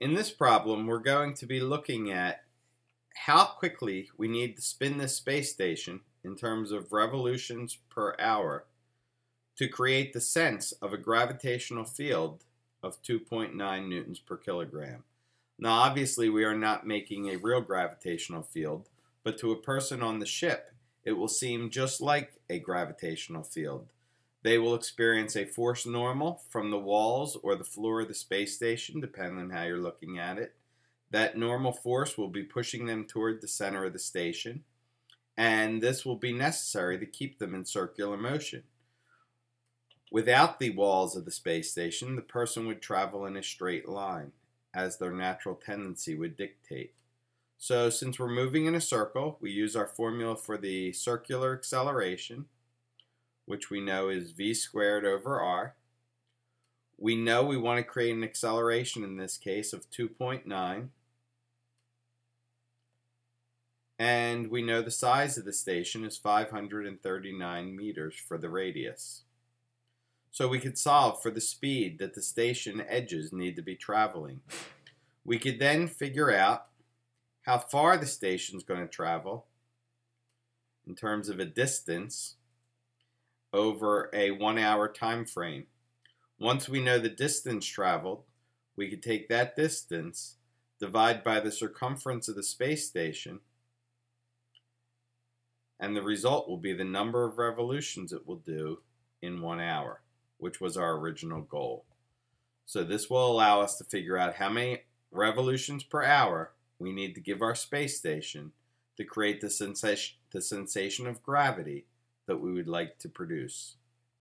In this problem, we're going to be looking at how quickly we need to spin this space station in terms of revolutions per hour to create the sense of a gravitational field of 2.9 newtons per kilogram. Now, obviously, we are not making a real gravitational field, but to a person on the ship, it will seem just like a gravitational field. They will experience a force normal from the walls or the floor of the space station, depending on how you're looking at it. That normal force will be pushing them toward the center of the station, and this will be necessary to keep them in circular motion. Without the walls of the space station, the person would travel in a straight line, as their natural tendency would dictate. So, since we're moving in a circle, we use our formula for the circular acceleration which we know is v squared over r. We know we want to create an acceleration in this case of 2.9. And we know the size of the station is 539 meters for the radius. So we could solve for the speed that the station edges need to be traveling. We could then figure out how far the station is going to travel in terms of a distance over a one hour time frame. Once we know the distance traveled, we could take that distance, divide by the circumference of the space station, and the result will be the number of revolutions it will do in one hour, which was our original goal. So this will allow us to figure out how many revolutions per hour we need to give our space station to create the sensation, the sensation of gravity that we would like to produce.